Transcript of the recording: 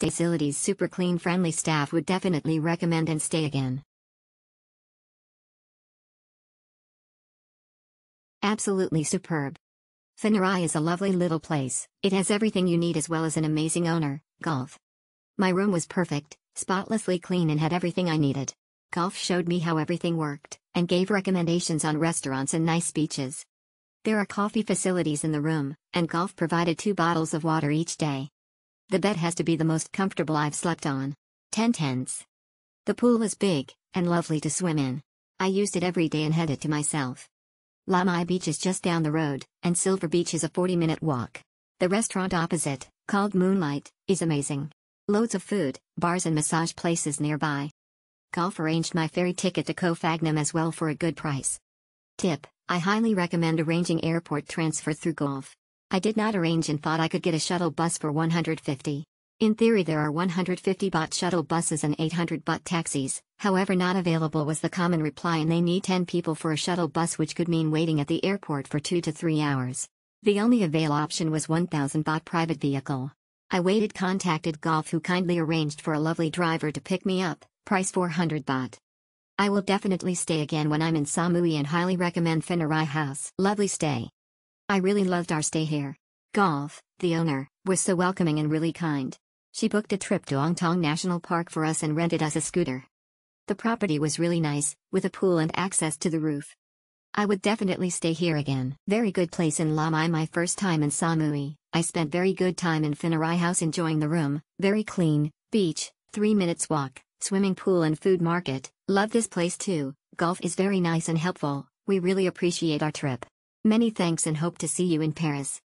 facilities super clean friendly staff would definitely recommend and stay again. Absolutely superb. Phannarai is a lovely little place, it has everything you need as well as an amazing owner, Golf. My room was perfect, spotlessly clean and had everything I needed. Golf showed me how everything worked, and gave recommendations on restaurants and nice beaches. There are coffee facilities in the room, and Golf provided two bottles of water each day. The bed has to be the most comfortable I've slept on. 10 tens. The pool is big, and lovely to swim in. I used it every day and had it to myself. Lamai Beach is just down the road, and Silver Beach is a 40 minute walk. The restaurant opposite, called Moonlight, is amazing. Loads of food, bars, and massage places nearby. Golf arranged my ferry ticket to Phangan as well for a good price. Tip I highly recommend arranging airport transfer through Golf. I did not arrange and thought I could get a shuttle bus for 150. In theory, there are 150 baht shuttle buses and 800 baht taxis, however, not available was the common reply, and they need 10 people for a shuttle bus, which could mean waiting at the airport for 2 to 3 hours. The only avail option was 1000 baht private vehicle. I waited, contacted Golf, who kindly arranged for a lovely driver to pick me up, price 400 baht. I will definitely stay again when I'm in Samui and highly recommend Phannarai House. Lovely stay. I really loved our stay here. Golf, the owner, was so welcoming and really kind. She booked a trip to Ang Thong National Park for us and rented us a scooter. The property was really nice, with a pool and access to the roof. I would definitely stay here again. Very good place in Lamai my first time in Samui. I spent very good time in Phannarai House enjoying the room, very clean, beach, 3 minutes walk, swimming pool and food market. Love this place too. Golf is very nice and helpful. We really appreciate our trip. Many thanks and hope to see you in Paris.